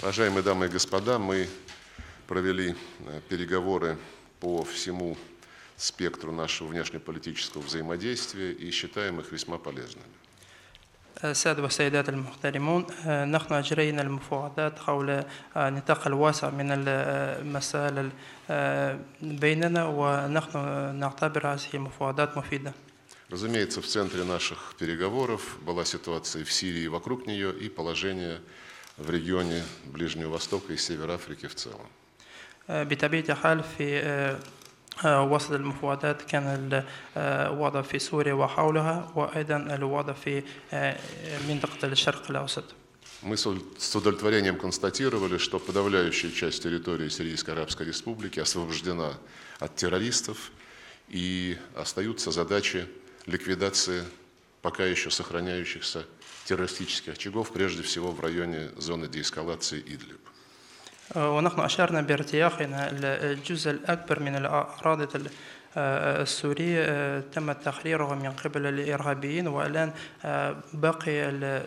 Уважаемые дамы и господа, мы провели э, переговоры по всему спектру нашего внешнеполитического взаимодействия и считаем их весьма полезными. السادة والسيدات المحترمون آه، نحن أجرينا المفاوضات حول آه، نطاق الواسع من المسائل آه، بيننا ونحن نعتبر هذه المفاوضات مفيدة Разумеется, в центре наших переговоров была ситуация в Сирии и вокруг нее и положение в регионе Ближнего Востока и Север Африки в целом. آه، بطبيعة الحال في آه، آه، وسط المفاوضات كان الوضع في سوريا وحولها وأيضا الوضع في آه، منطقة الشرق الأوسط Мы с с удовлетворением констатировали, что подавляющая часть территории Сирийской Арабской Республики освобождена от террористов и остаются задачи ликвидации пока еще сохраняющихся террористических очагов, прежде всего в районе зоны деэскалации Идлиб. ونحن أشرنا بارتياح أن الجزء الأكبر من الأراضي ال- آه، السورية آه، تم تحريرها من قبل الإرهابيين والآن آه، باقي ال-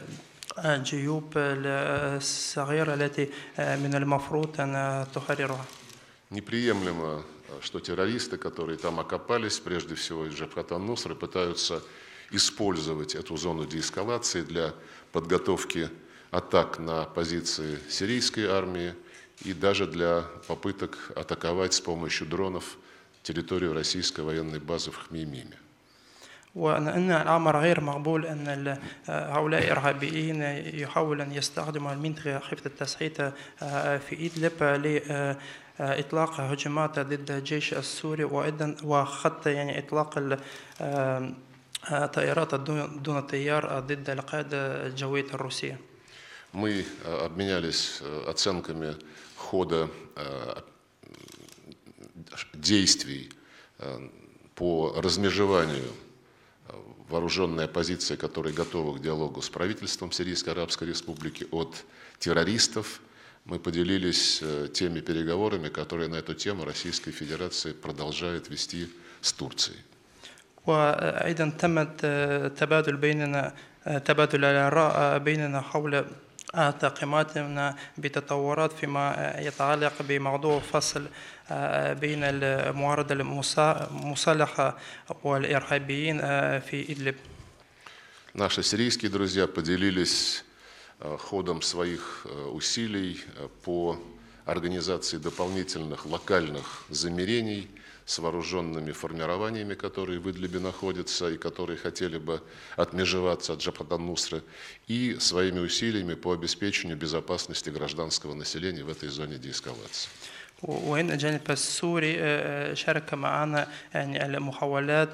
الجيوب الصغيرة التي آه، من المفروض أن تحررها Неприемлемо, что террористы, которые там окопались, прежде всего из Джабхатан Нусры, пытаются использовать эту зону деэскалации для подготовки атак на позиции сирийской армии и даже для попыток атаковать с помощью дронов территорию российской военной базы в Хмеймиме. وأن الأمر غير مقبول أن ال- هؤلاء الإرهابيين يحاولوا أن يستخدموا المنطقة خفة التسعيد آه، في إدلب لإطلاق هجمات ضد الجيش السوري وأيضا وحتى يعني إطلاق ال- آه، آه، طائرات دون دون طيار ضد القاعدة الجوية الروسية Мы э, обменялись э, оценками хода э, действий э, по размежеванию э, вооруженной оппозиции, которые готовы к диалогу с правительством Сирийской Арабской Республики от террористов. Мы поделились э, теми переговорами, которые на эту тему Российская Федерация продолжает вести с Турцией. وأيضا تم تبادل بيننا تبادل الآراء بيننا حول تقييماتنا بتطورات فيما يتعلق بموضوع فصل بين المعارضة المسلحة والإرهابيين في إدلب Наши сирийские друзья поделились э, ходом своих э, усилий э, по организации дополнительных локальных замерений с вооруженными формированиями, которые в Идлибе находятся и которые хотели бы отмежеваться от Джабхатан-Нусры, и своими усилиями по обеспечению безопасности гражданского населения в этой зоне деэскалации. وإن الجانب السوري شارك معنا يعني المحاولات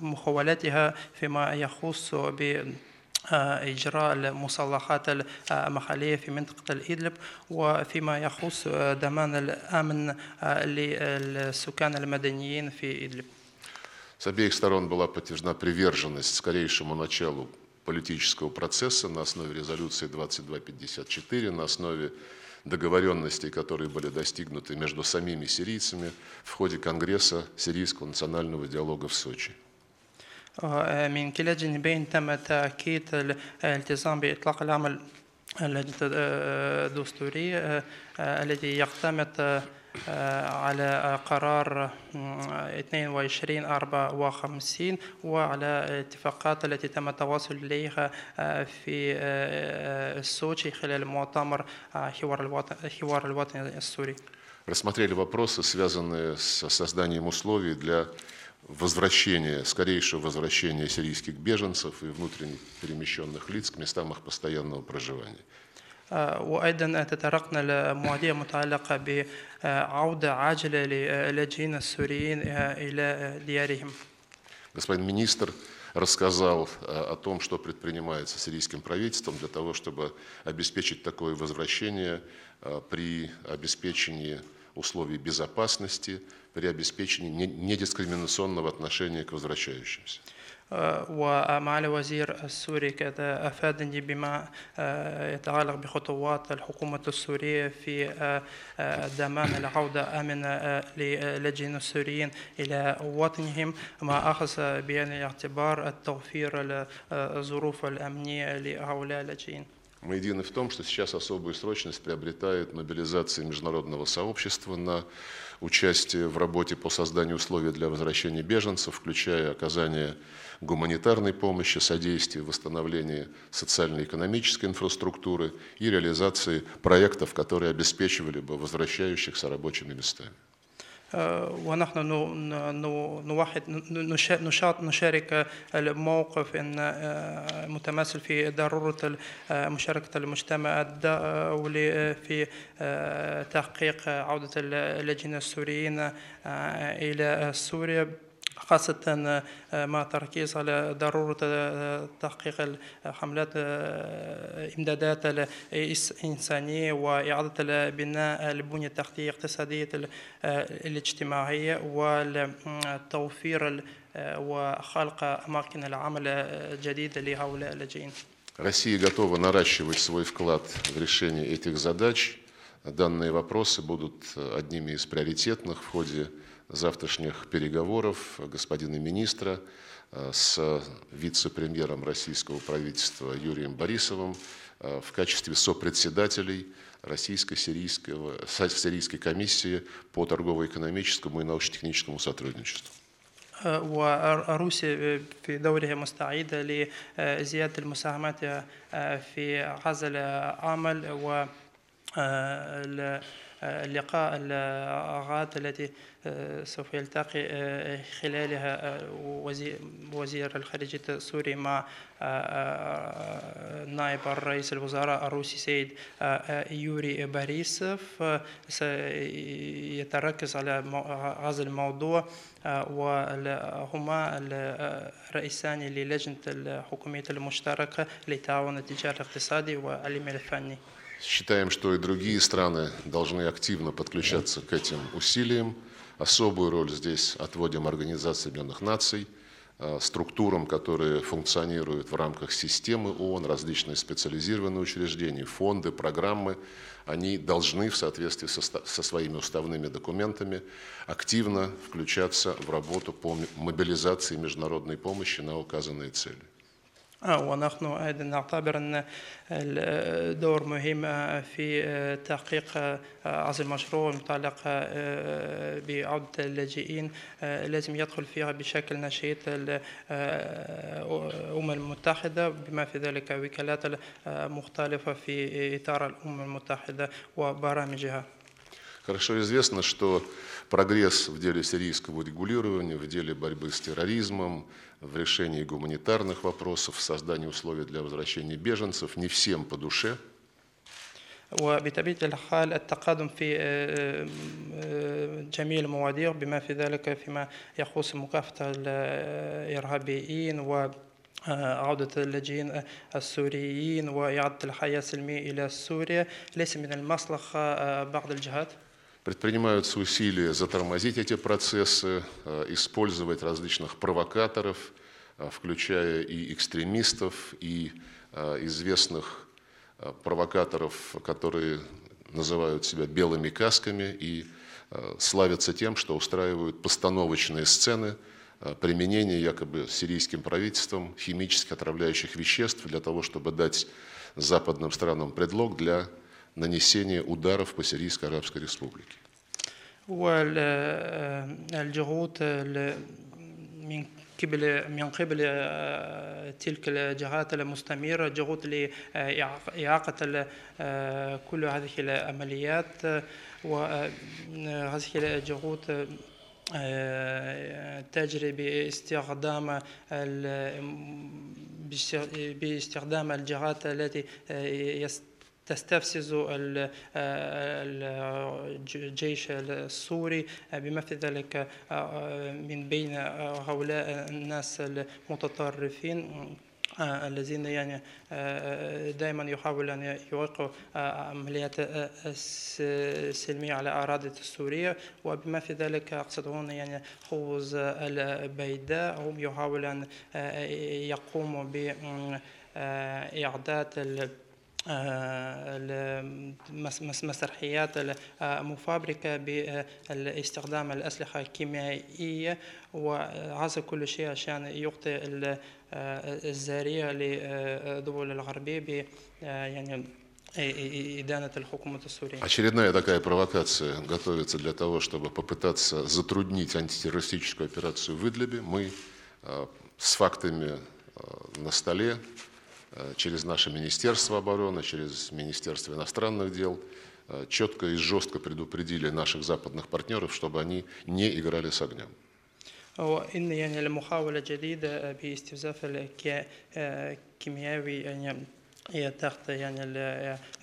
محاولاتها فيما يخص ب إجراء المصالحات المحلية في منطقة الإدلب وفيما يخص ضمان الأمن للسكان المدنيين في إدلب С обеих сторон была подтверждена приверженность скорейшему началу политического процесса на основе резолюции 2254, на основе договоренностей, которые были достигнуты между самими сирийцами в ходе Конгресса Сирийского национального диалога в Сочи. من كلا الجانبين تم تأكيد الالتزام بإطلاق العمل الدستوري الذي يعتمد على قرار 2254 وعلى الاتفاقات التي تم التواصل إليها في سوتشي خلال مؤتمر حوار الوطن, حوار الوطن السوري. Рассмотрели вопросы, связанные с созданием условий для возвращения, скорейшего возвращения сирийских беженцев и внутренних перемещенных лиц к местам их постоянного проживания. وايضا تطرقنا لمواضيع متعلقه بعوده عاجله للاجئين السوريين الى ديارهم. Господин министр рассказал о том, что предпринимается сирийским правительством для того, чтобы обеспечить такое возвращение при обеспечении условий безопасности, при обеспечении недискриминационного отношения к возвращающимся. ومعالي الوزير السوري أفادني بما يتعلق بخطوات الحكومة السورية في ضمان العودة آمنة للاجئين السوريين إلى وطنهم مع أخذ بعين الاعتبار التوفير الظروف الأمنية لهؤلاء اللاجئين. Мы едины в том, что сейчас особую срочность приобретает мобилизация международного сообщества на участие в работе по созданию условий для возвращения беженцев, включая оказание гуманитарной помощи, содействие в восстановлении социально-экономической инфраструктуры и реализации проектов, которые обеспечивали бы возвращающихся рабочими местами. آه، ونحن نوحد نشارك الموقف آه، متماثل في ضرورة آه، مشاركة المجتمع الدولي في تحقيق عودة اللاجئين السوريين إلى سوريا. خاصة آه، مع التركيز على ضرورة آه، تحقيق حملات آه، إمدادات الإنسانية وإعادة البناء البنية التحتية الاقتصادية ال- آه، الاجتماعية والتوفير ال- آه، وخلق أماكن العمل جديدة لهؤلاء اللاجئين. Россия готова наращивать свой вклад в решение этих задач. Данные вопросы будут одними из приоритетных в ходе завтрашних переговоров господина министра э, с вице-премьером российского правительства Юрием Борисовым э, в качестве сопредседателей Российско-сирийского, со- сирийской комиссии по торгово-экономическому и научно-техническому сотрудничеству. وروسيا في دورها مستعدة لزيادة المساهمات في هذا العمل و اللقاء الغات التي سوف يلتقي خلالها وزير وزير الخارجية السوري مع نائب رئيس الوزراء الروسي سيد يوري باريسوف سيتركز على هذا الموضوع وهما الرئيسان للجنة الحكومية المشتركة للتعاون التجاري الاقتصادي والعلمي الفني. Считаем, что и другие страны должны активно подключаться к этим усилиям. Особую роль здесь отводим Организации Объединенных Наций, э, структурам, которые функционируют в рамках системы ООН, различные специализированные учреждения, фонды, программы. Они должны в соответствии со, со своими уставными документами активно включаться в работу по мобилизации международной помощи на указанные цели. آه، ونحن أيضا نعتبر أن الدور مهم آه، في آه، تحقيق آه، هذا المشروع المتعلق آه، بعودة اللاجئين آه، لازم يدخل فيها بشكل نشيط ال- آه، الأمم المتحدة بما في ذلك وكالات مختلفة في إطار الأمم المتحدة وبرامجها Хорошо известно, что прогресс в деле сирийского регулирования, в деле борьбы с терроризмом, в решении гуманитарных вопросов, в создании условий для возвращения беженцев не всем по душе. وبطبيعة الحال التقدم في آه، آه، جميع المواضيع بما في ذلك فيما يخص مكافحة الإرهابيين و آه، عودة اللاجئين السوريين وإعادة الحياة السلمية إلى سوريا ليس من المصلحة آه، بعض الجهات Предпринимаются усилия затормозить эти процессы, э, использовать различных провокаторов, э, включая и экстремистов, и э, известных провокаторов, которые называют себя белыми касками и славятся тем, что устраивают постановочные сцены применения якобы сирийским правительством химических отравляющих веществ для того, чтобы дать западным странам предлог для нанесения ударов по Сирийской Арабской Республике. والجهود من قبل من قبل آه، تلك الجهات المستمرة جهود لإعاقة ال- آه، كل هذه العمليات آه، وهذه الجهود آه، تجري باستخدام ال- باستخدام الجهات التي آه، يست تستفزز آه، الجيش السوري بما في ذلك آه، آه، من بين هؤلاء الناس المتطرفين الذين يعني دائما يحاول أن يوقعوا عمليات سلمية على أراضي سوريا وبما في ذلك اقصد هنا يعني خوز البيداء. هم يحاولون أن يقوموا باعداد مسرحيات المفبركة باستخدام الأسلحة الكيميائية وهذا كل شيء عشان يعطي ال- الذريعة للدول الغربية ب يعني إدانة الحكومة السورية. Очередная такая провокация готовится для того, чтобы попытаться затруднить антитеррористическую операцию в Идлибе. Мы э, с фактами э, на столе э, через наше Министерство обороны, через Министерство иностранных дел э, четко и жестко предупредили наших западных партнеров, чтобы они не играли с огнем. وإن يعني المحاولة جديدة باستنزاف الكيميائي يعني هي تحت يعني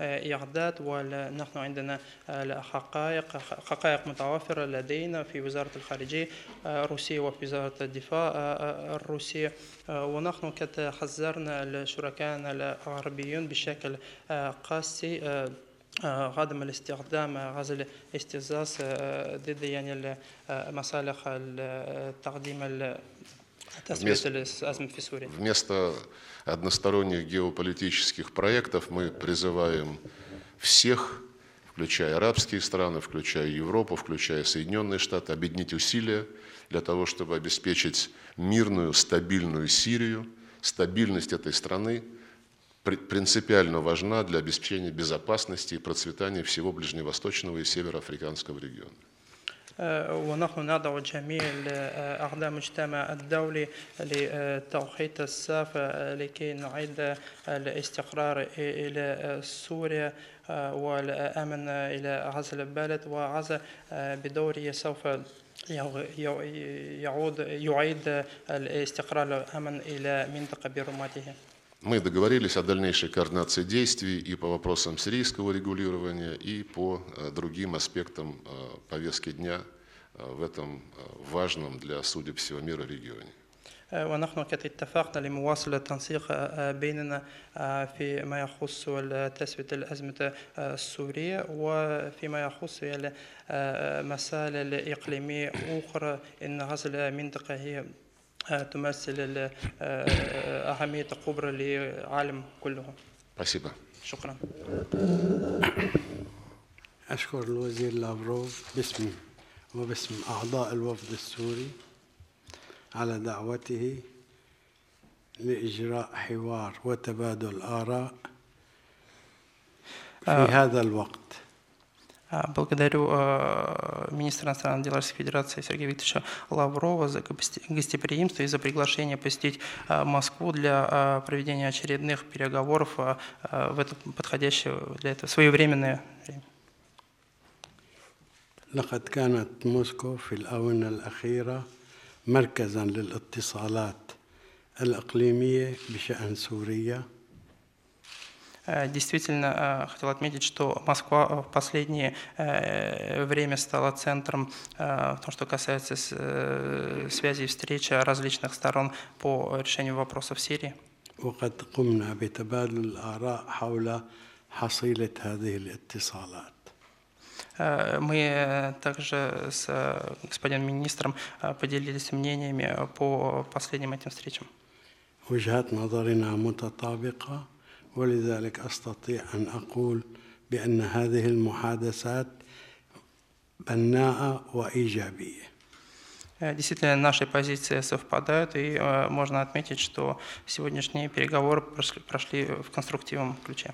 الإعداد ونحن عندنا الحقائق حقائق متوفرة لدينا في وزارة الخارجية الروسية وفي وزارة الدفاع الروسية ونحن قد حذرنا الشركاء الغربيون بشكل قاسي عدم الاستخدام هذا الاستفزاز ضد يعني مصالح تقديم Вместо, вместо односторонних геополитических проектов мы призываем всех, включая арабские страны, включая Европу, включая Соединенные Штаты, объединить усилия для того, чтобы обеспечить мирную, стабильную Сирию. Стабильность этой страны принципиально важна для обеспечения безопасности и процветания всего ближневосточного и североафриканского региона. ونحن ندعو جميع أعضاء المجتمع الدولي لتوحيد الصف لكي نعيد الاستقرار إلى سوريا والأمن إلى هذا البلد وهذا بدوره سوف يعود يعيد الاستقرار والأمن إلى منطقة برمتها. Мы договорились о дальнейшей координации действий и по вопросам сирийского регулирования, и по э, другим аспектам э, повестки дня э, в этом э, важном для судеб всего мира регионе. ونحن قد اتفقنا لمواصلة التنسيق بيننا فيما يخص تسوية الأزمة السورية وفيما يخص المسائل الإقليمية أخرى إن هذه المنطقة هي تمثل أهمية كبرى للعالم كله Спасибо. شكرا أشكر الوزير لافروف باسمي وباسم أعضاء الوفد السوري على دعوته لإجراء حوار وتبادل آراء في آه. هذا الوقت Благодарю э, министра иностранных дел Российской Федерации Сергея Викторовича Лаврова за гости- гостеприимство и за приглашение посетить э, Москву для э, проведения очередных переговоров э, э, в это подходящее для этого своевременное время. لقد كانت موسكو في الآونة الأخيرة مركزا للاتصالات الإقليمية بشأن سوريا Э, Действительно, э, хотел отметить, что Москва в последнее э, время стала центром э, в том, что касается с- э, связи и встречи различных сторон по решению вопросов Сирии. وقد قمنا بتبادل الآراء حول حصيلة هذه الاتصالات Э, Мы э, также с э, господином министром э, поделились мнениями по последним этим встречам. وجهات نظرنا متطابقة ولذلك أستطيع أن أقول بأن هذه المحادثات بناءة وإيجابية Э, Действительно, наши позиции совпадают, и э, можно отметить, что сегодняшние переговоры прошли- прошли в конструктивном ключе.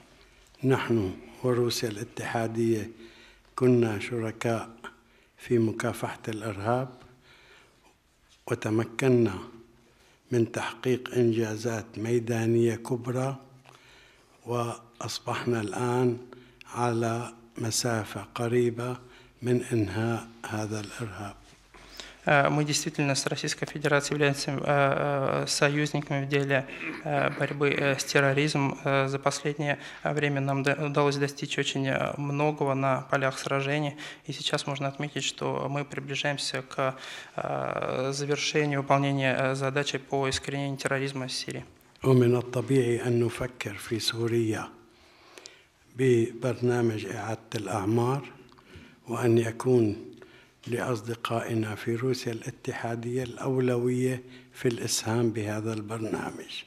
نحن وروسيا الاتحادية كنا شركاء في مكافحة الإرهاب وتمكنا من تحقيق إنجازات ميدانية كبرى وأصبحنا الآن على مسافة قريبة من إنهاء هذا الإرهاب Э, Мы действительно с Российской Федерацией являемся э, э, союзниками в деле э, борьбы э, с терроризмом. Э, За последнее время нам до- удалось достичь очень э, многого на полях сражений. И сейчас можно отметить, что мы приближаемся к э, завершению выполнения э, задачи по искоренению терроризма в Сирии. ومن الطبيعي أن نفكر في سوريا ببرنامج إعادة الأعمار وأن يكون لأصدقائنا في روسيا الاتحادية الأولوية في الإسهام بهذا البرنامج.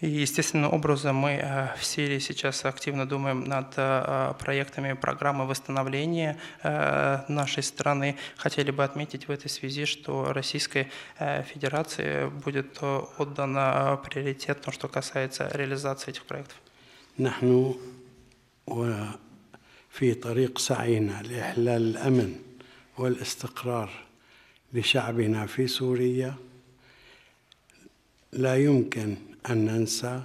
И естественным образом мы э, в Сирии сейчас активно думаем над э, проектами программы восстановления э, нашей страны. Хотели бы отметить в этой связи, что Российской Федерации будет отдан приоритет, ну, что касается реализации этих проектов. نحن وفي طريق سعينا لإحلال الأمن والاستقرار لشعبنا في سوريا لا يمكن أن ننسى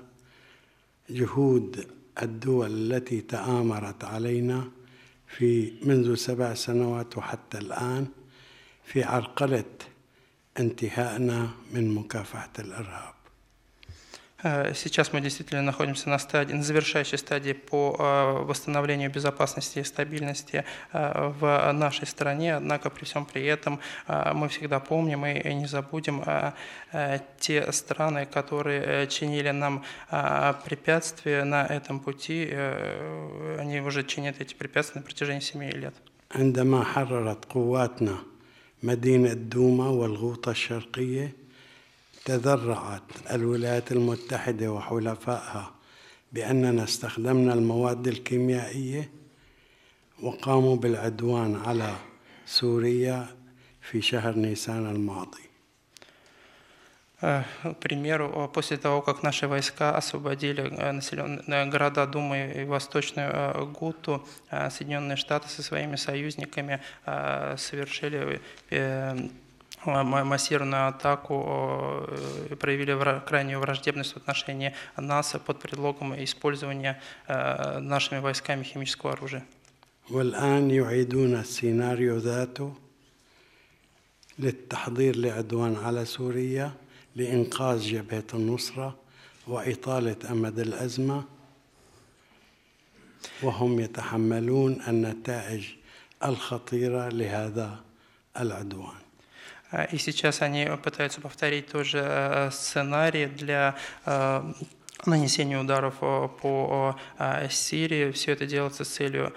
جهود الدول التي تآمرت علينا في منذ سبع سنوات وحتى الآن في عرقلة انتهائنا من مكافحة الإرهاب. сейчас мы действительно находимся на, стадии, на завершающей стадии по э, восстановлению безопасности и стабильности э, в нашей стране, однако при всем при этом мы всегда помним и не забудем те страны, которые чинили нам препятствия на этом пути, они уже чинят эти препятствия на протяжении семи лет. عندما حررت قواتنا مدينة دوما والغوطة الشرقية تذرعت الولايات المتحدة وحلفائها بأننا استخدمنا المواد الكيميائية وقاموا بالعدوان على سوريا في شهر نيسان الماضي К примеру, после того, как наши войска освободили населенные города Думы и Восточную Гуту, Соединенные Штаты со своими союзниками совершили массированную атаку, проявили крайнюю враждебность в отношении нас под предлогом использования нашими войсками химического оружия. والآن يعيدون السيناريو ذاته للتحضير لعدوان على سوريا لإنقاذ جبهة النصرة وإطالة أمد الأزمة وهم يتحملون النتائج الخطيرة لهذا العدوان И сейчас они пытаются повторить тот же э, сценарий для э, нанесения ударов э, по Сирии. Все это делается с целью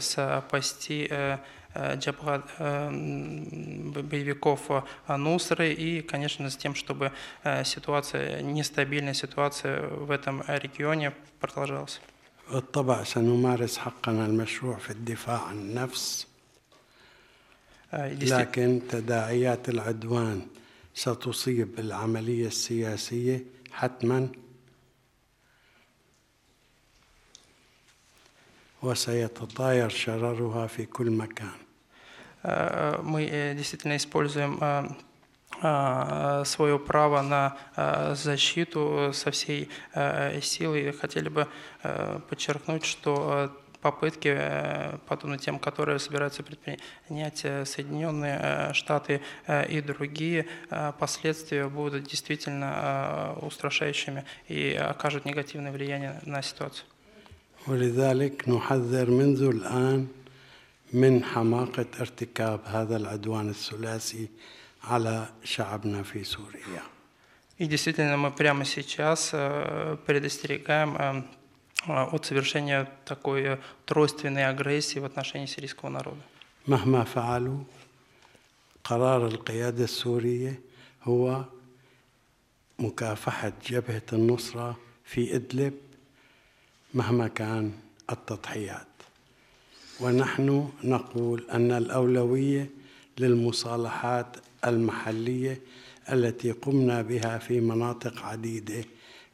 спасти джабхат боевиков Нусры и, конечно, с тем, чтобы ситуация, нестабильная ситуация в этом регионе продолжалась. بالطبع سنمارس حقنا المشروع في الدفاع عن النفس لكن تداعيات العدوان ستصيب العملية السياسية حتما وسيتطاير شررها في كل مكان Мы действительно используем свое право на защиту со всей силы. Хотели бы подчеркнуть, что попытки, э, подобно тем, которые собираются предпринять э, Соединенные э, Штаты и другие, последствия будут действительно устрашающими и окажут негативное влияние на ситуацию. ولذلك نحذر منذ الآن من حماقة ارتكاب هذا العدوان الثلاثي على شعبنا في سوريا. И действительно, мы прямо сейчас предостерегаем от совершения такой тройственной агрессии в отношении сирийского народа. مهما فعلوا قرار القيادة السورية هو مكافحة جبهة النصرة في إدلب مهما كان التضحيات ونحن نقول أن الأولوية للمصالحات المحلية التي قمنا بها في مناطق عديدة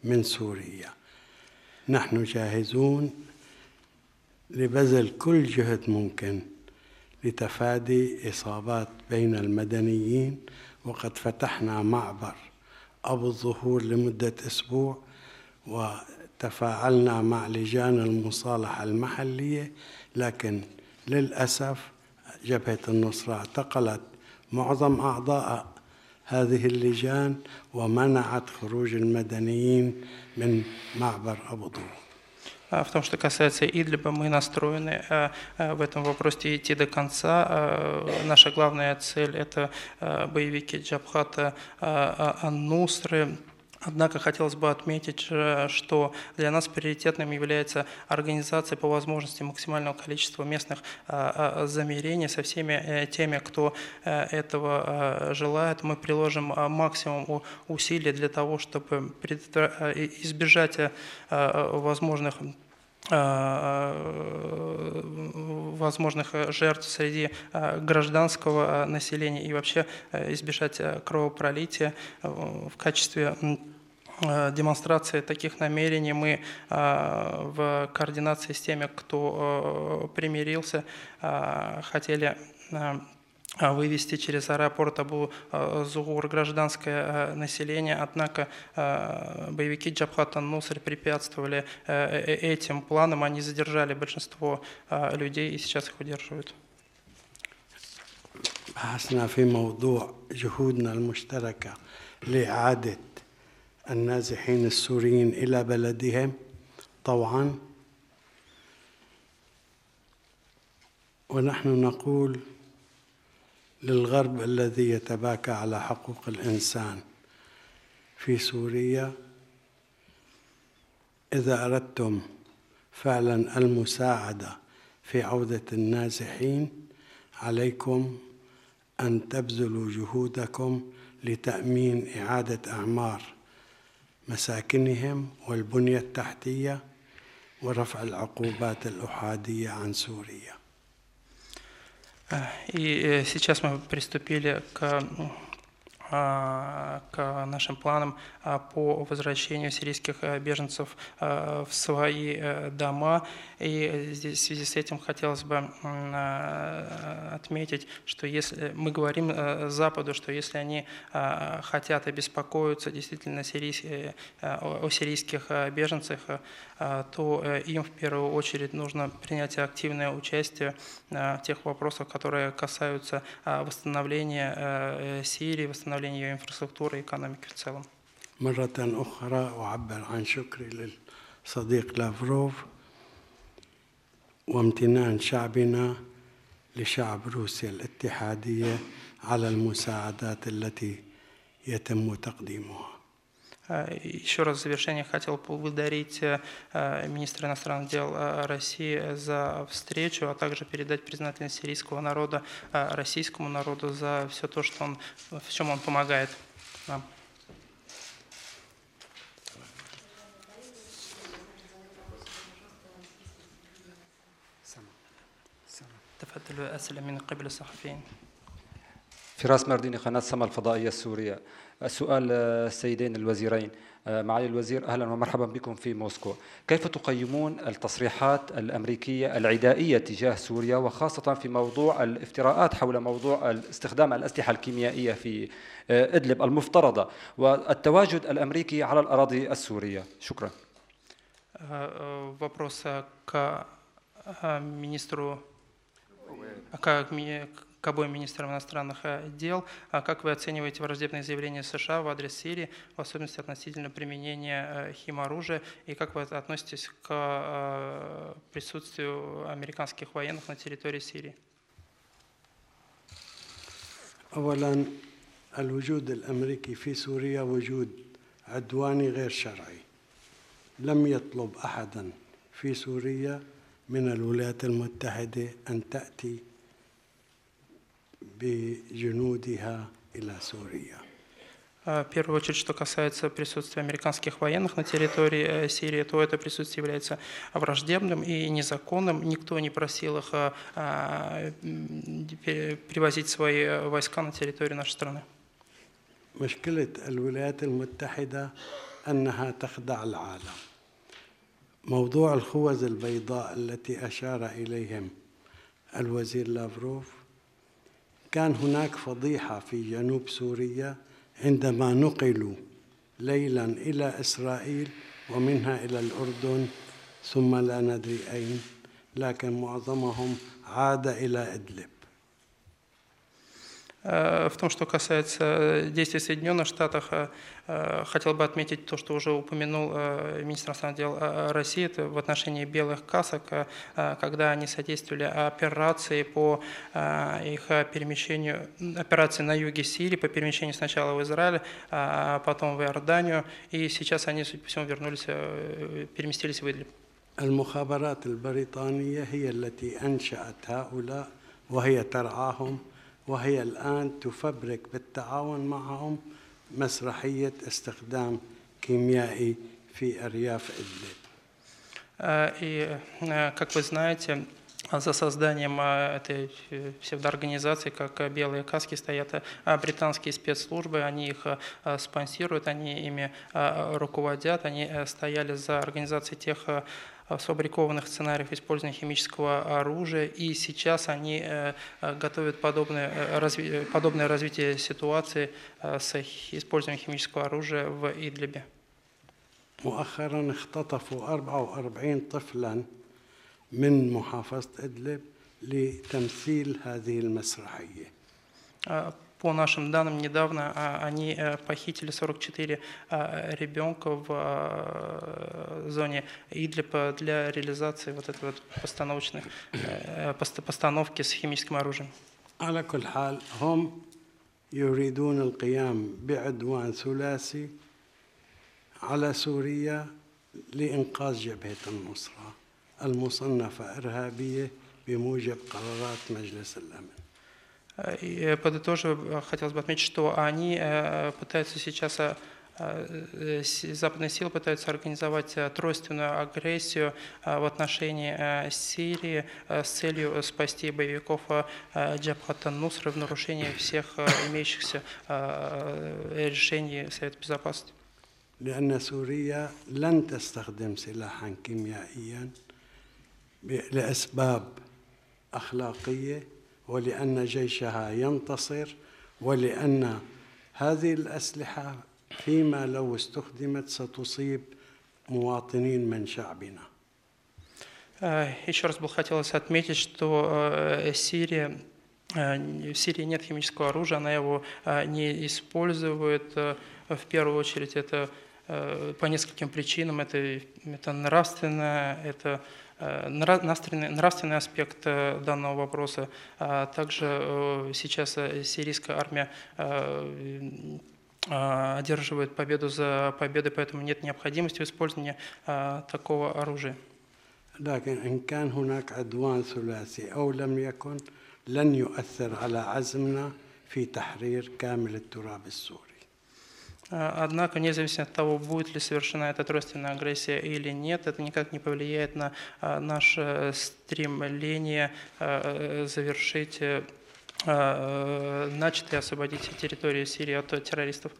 من سوريا نحن جاهزون لبذل كل جهد ممكن لتفادي إصابات بين المدنيين. وقد فتحنا معبر أبو الظهور لمدة أسبوع وتفاعلنا مع لجان المصالحة المحلية لكن للأسف جبهة النصرة اعتقلت. معظم أعضاء هذه اللجان ومنعت خروج المدنيين من معبر أبو ظبي В том, что касается Идлиба, мы настроены в этом вопросе идти до конца. Наша главная цель – это боевики Джабхата Ан-Нусры, Однако хотелось бы отметить, э, что для нас приоритетным является организация по возможности максимального количества местных э, э, замерений со всеми теми, кто этого желает. Мы приложим максимум усилий для того, чтобы избежать возможных возможных э, жертв среди э, гражданского э, населения и вообще э, избежать э, кровопролития. Э, в качестве э, демонстрации таких намерений мы э, в координации с теми, кто э, примирился, э, хотели э, вывести через аэропорт Абу э, Зугур гражданское э, население, однако э, боевики Джабхат Нуср препятствовали э, э, этим планам, они задержали большинство э, людей и сейчас их удерживают. بحثنا في موضوع جهودنا المشتركة لإعادة النازحين السوريين إلى بلدهم طوعا ونحن نقول للغرب الذي يتباكى على حقوق الإنسان في سوريا. إذا أردتم فعلا المساعدة في عودة النازحين عليكم أن تبذلوا جهودكم لتأمين إعادة أعمار مساكنهم والبنية التحتية ورفع العقوبات الأحادية عن سوريا. И э, сейчас мы приступили к, а, к нашим планам а, по возвращению сирийских э, беженцев э, в свои э, дома. И здесь в связи с этим хотелось бы а, отметить, что если мы говорим Западу, что если они а, хотят и беспокоятся действительно о сирийских беженцах, а, то им в первую очередь нужно принять активное участие в тех вопросах, которые касаются а, восстановления Сирии, восстановления ее инфраструктуры и экономики в целом. مرة أخرى أعبر عن شكري للصديق لافروف وامتنان شعبنا لشعب روسيا الاتحادية على المساعدات التي يتم تقديمها А, и Еще раз в завершение хотел поблагодарить э, э, министра иностранных дел э, России за встречу, а также передать признательность сирийского народа э, российскому народу за все то, что он, в чем он помогает нам. تفضلوا أسئلة من قبل الصحفيين فراس مرديني قناة سما الفضائية السورية السؤال آه، السيدين الوزيرين آه، معالي الوزير أهلا ومرحبا بكم في موسكو كيف تقيمون التصريحات الأمريكية العدائية تجاه سوريا وخاصة في موضوع الافتراءات حول موضوع استخدام الأسلحة الكيميائية في آه، إدلب المفترضة والتواجد الأمريكي على الأراضي السورية شكرا Э, э, Вопрос э, к э, министру, к, ми- к обоим министрам иностранных э, дел. А Как вы оцениваете враждебные заявления США в адрес Сирии, в особенности относительно применения э, химоружия, и как вы относитесь к э, присутствию американских военных на территории Сирии? أولا الوجود الأمريكي في سوريا وجود عدواني غير شرعي لم يطلب أحدا في سوريا من الولايات المتحدة أن تأتي بجنودها إلى سوريا Э, В первую очередь, что касается присутствия американских военных на территории э, Сирии, то это присутствие является враждебным и незаконным. Никто не просил их э, э, м, пере- привозить свои э, войска на территорию нашей страны. مشكلة الولايات المتحدة أنها تخدع العالم موضوع الخوذ البيضاء التي أشار إليهم الوزير لافروف كان هناك فضيحة في جنوب سوريا عندما نقلوا ليلا إلى إسرائيل ومنها إلى الأردن ثم لا ندري أين لكن معظمهم عاد إلى إدلب. В том, что касается э, действий Соединенных Штатов, э, э, хотел бы отметить то, что уже упомянул э, министр иностранных дел э, России это в отношении белых касок, э, э, когда они содействовали операции по э, их э, перемещению, м, операции на юге Сирии по перемещению сначала в Израиль, а потом в Иорданию, и сейчас они, судя по всему, вернулись, э, переместились в Идлиб. المخابرات البريطانية هي التي أنشأت هؤلاء وهي ترعاهم وهي الآن تفبرك بالتعاون معهم مسرحية استخدام كيميائي في أرياف إدلب Э, И, э, как вы знаете, за созданием э, этой э, псевдоорганизации, как э, «Белые каски», стоят э, британские спецслужбы, они их э, спонсируют, они ими э, руководят, они э, стояли за организацией тех э, сфабрикованных сценариев использования химического оружия, и сейчас они э, э, готовят подобное, э, разви- э, подобное развитие ситуации э, с хи- использованием химического оружия в Идлибе. مؤخرا اختطفوا 44 طفلا من محافظة إدلب لتمثيل هذه المسرحية А, По нашим данным, недавно а, они э, похитили 44 а, ребенка в а, зоне Идлипа для реализации вот этой вот постановочной э, пост- постановки с химическим оружием. على كل حال هم يريدون القيام بعدوان ثلاثي على سوريا لإنقاذ جبهة النصرة المصنفة إرهابية بموجب قرارات مجلس الأمن Э, И э, подытоживая, э, хотелось бы отметить, что они э, пытаются сейчас, э, э, с- западные силы пытаются организовать э, тройственную агрессию э, в отношении э, Сирии э, с целью спасти боевиков э, Джабхата Нусры в нарушении всех э, имеющихся э, решений Совета Безопасности. لأن سوريا لن تستخدم سلاحا كيميائيا ب- لأسباب أخلاقية ولأن جيشها ينتصر ولأن هذه الأسلحة فيما لو استخدمت ستصيب مواطنين من شعبنا Э, Еще раз бы хотелось отметить, что э, Сирия, э, в Сирии нет химического оружия, она его э, не использует. Э, В первую очередь это э, по нескольким причинам. Это, это нравственное, это э, нра- нравственный, нравственный аспект э, данного вопроса. А также э, сейчас э, сирийская армия э, э, одерживает победу за победой, поэтому нет необходимости в использовании э, такого оружия. لكن إن كان هناك عدوان ثلاثي أو لم يكن لن يؤثر على عزمنا في تحرير كامل التراب السوري А, Однако, независимо от того, будет ли совершена эта тройственная агрессия или нет, это никак не повлияет на а, наше стремление а, э, завершить э, а, начатые освободить территорию Сирии от террористов.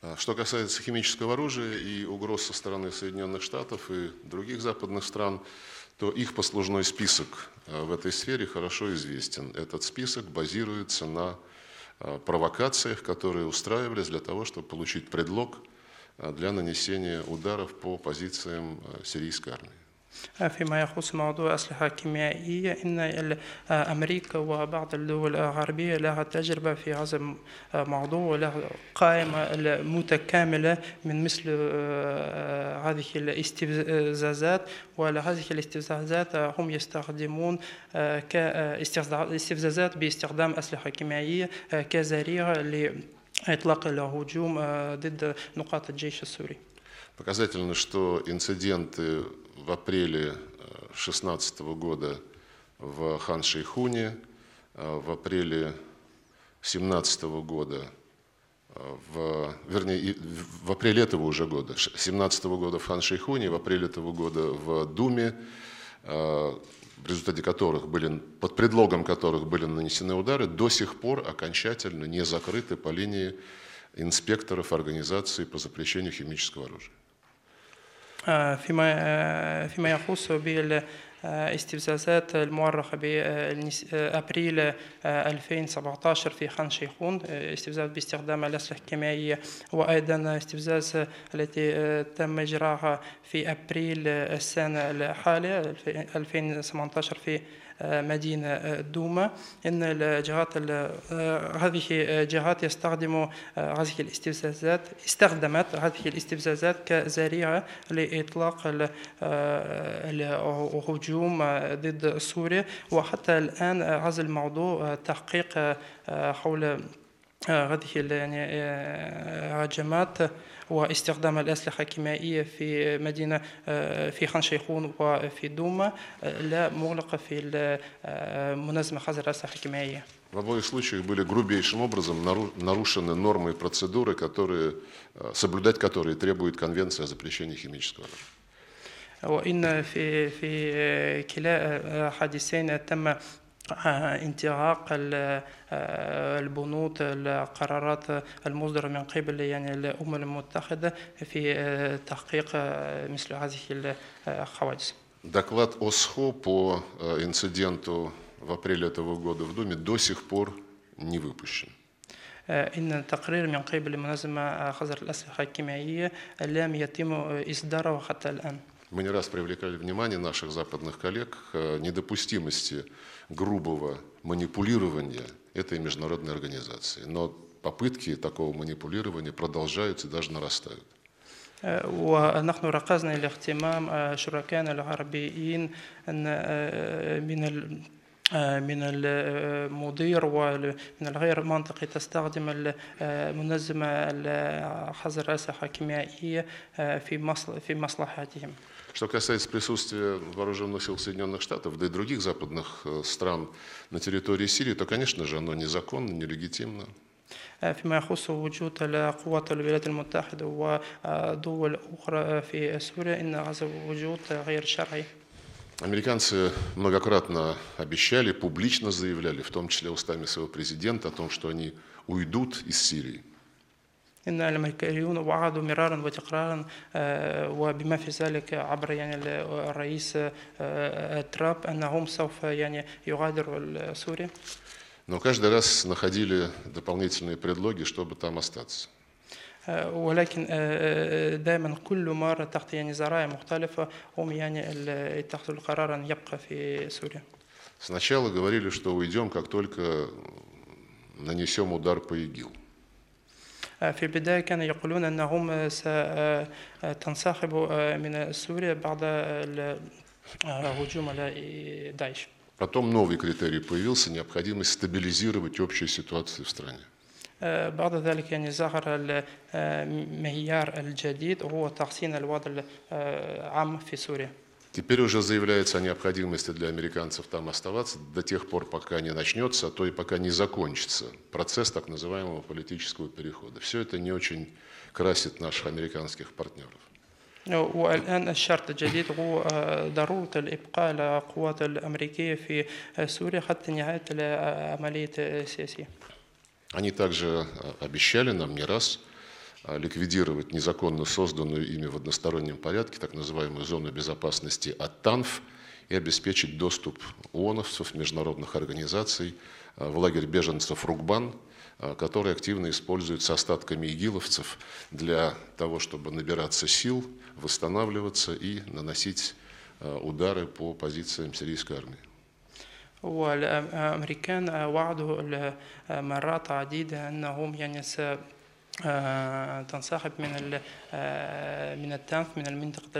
А Что касается химического оружия и угроз со стороны Соединенных Штатов и других западных стран, то их послужной список а, в этой сфере хорошо известен. Этот список базируется на а, провокациях, которые устраивались для того, чтобы получить предлог а, для нанесения ударов по позициям а, сирийской армии. فيما يخص موضوع أسلحة كيميائية إن ال- أمريكا وبعض الدول الغربية لها تجربة في هذا الموضوع ولها قائمة متكاملة من مثل آه، هذه الاستفزازات ولهذه الاستفزازات هم يستخدمون آه، كاستفزازات باستخدام أسلحة كيميائية آه، كذريعة لإطلاق الهجوم آه، ضد نقاط الجيش السوري Показательно, что инциденты в апреле 2016 года в Хан-Шейхуне, э, в апреле 2017 года, э, в, вернее, в апреле этого уже года, 2017 года в Хан-Шейхуне, в апреле этого года в Думе, э, в результате которых были, под предлогом которых были нанесены удары, до сих пор окончательно не закрыты по линии инспекторов организации по запрещению химического оружия. آه، فيما آه، فيما يخص الاستفزازات المؤرخة بأبريل 2017 في خان شيخون استفزاز باستخدام الأسلحة الكيميائية وأيضا استفزاز التي تم إجراءها في أبريل السنة الحالية 2018 في مدينة دوما. إن الجهات هذه الجهات يستخدم هذه الاستفزازات استخدمت هذه الاستفزازات كذريعة لإطلاق الهجوم ضد سوريا. وحتى الآن هذا الموضوع تحقيق حول هذه يعني هجمات واستخدام الأسلحة الكيميائية في مدينة في خان شيخون وفي دوما لا مغلقة في منظمة حظر الأسلحة الكيميائية В обоих случаях были грубейшим образом нару- нарушены нормы и процедуры, которые, э, соблюдать которые требует Конвенция о запрещении химического оружия. وإن في في كلا حادثين تم انتهاك ال- البنود القرارات المصدرة من قبل يعني الأمم المتحدة في تحقيق مثل هذه الحوادث. Доклад ОСХО по э, инциденту в апреле этого года в Думе до сих пор не выпущен. إن تقرير من قبل منظمة حظر الأسلحة الكيميائية لم يتم إصداره حتى الآن. Мы не раз привлекали внимание наших западных коллег к недопустимости грубого манипулирования этой международной организации. Но попытки такого манипулирования продолжаются и даже нарастают. ونحن ركزنا لاهتمام شركائنا العربيين أن من ال من المدير ومن الغير منطقي تستخدم المنظمة حظر الأسلحة الكيميائية في مصل في مصلحتهم. Что касается присутствия вооруженных сил Соединенных Штатов, да и других западных э, стран на территории Сирии, то, конечно же, оно незаконно, нелегитимно. فيما يخص وجود القوات الولايات المتحدة ودول أخرى في سوريا إن هذا الوجود غير شرعي. Американцы многократно обещали, публично заявляли, в том числе устами своего президента, о том, что они уйдут из Сирии. إن الأمريكيون وعدوا مرارا وتكرارا وبما في ذلك عبر يعني الرئيس ترامب أنهم سوف يعني يغادروا سوريا. Но каждый раз находили дополнительные предлоги, чтобы там остаться. ولكن دائما كل مرة تحت يعني ذرائع مختلفة هم يعني اتخذوا القرار أن يبقى في سوريا. Сначала говорили, что уйдем, как только нанесем удар по ИГИЛ. في البداية كانوا يقولون أنهم ستنسحبوا من سوريا بعد الهجوم على داعش. Потом новый критерий появился, необходимость стабилизировать общую ситуацию в стране. بعد ذلك يعني ظهر المعيار الجديد وهو تحسين الوضع العام في سوريا. Теперь уже заявляется о необходимости для американцев там оставаться до тех пор, пока не начнется, а то и пока не закончится процесс так называемого политического перехода. Все это не очень красит наших американских партнеров. والآن الشرط الجديد هو ضرورة الإبقاء للقوات الأمريكية في سوريا حتى نهاية العملية السياسية. Они также обещали нам не раз ликвидировать незаконно созданную ими в одностороннем порядке так называемую зону безопасности АТАНФ и обеспечить доступ ООНовцев, международных организаций в лагерь беженцев Рукбан, который активно используется остатками игиловцев для того, чтобы набираться сил, восстанавливаться и наносить удары по позициям сирийской армии. والأمريكان وعدوا مرات عديدة أنهم يعني تنسحب من من التنف من المنطقة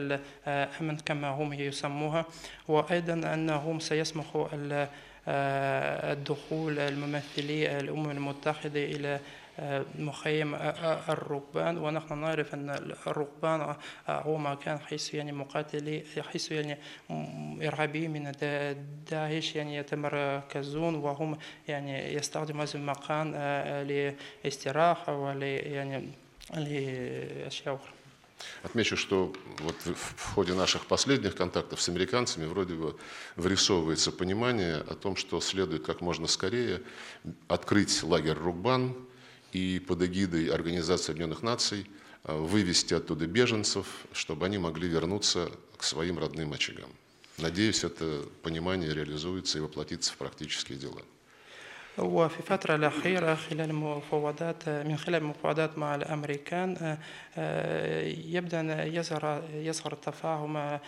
الأمن كما هم يسموها. وأيضا أنهم سيسمحوا الدخول الممثلي الأمم المتحدة إلى مخيم الركبان ونحن نعرف أن الركبان هو مكان حيث يعني مقاتلي حيث يعني إرهابي من داعش يعني يتمركزون وهم يعني يستخدموا هذا المكان لاستراحة ول يعني لأشياء أخرى. Отмечу, что вот в ходе наших последних контактов с американцами вроде бы вырисовывается понимание о том, что следует как можно скорее открыть лагерь Рукбан и под эгидой Организации Объединенных Наций вывести оттуда беженцев, чтобы они могли вернуться к своим родным очагам. Надеюсь, это понимание реализуется и воплотится в практические дела. وفي الفترة الأخيرة خلال المفاوضات من خلال المفاوضات مع الأمريكان آه، آه، يبدأ أن يظهر يظهر التفاهم آه،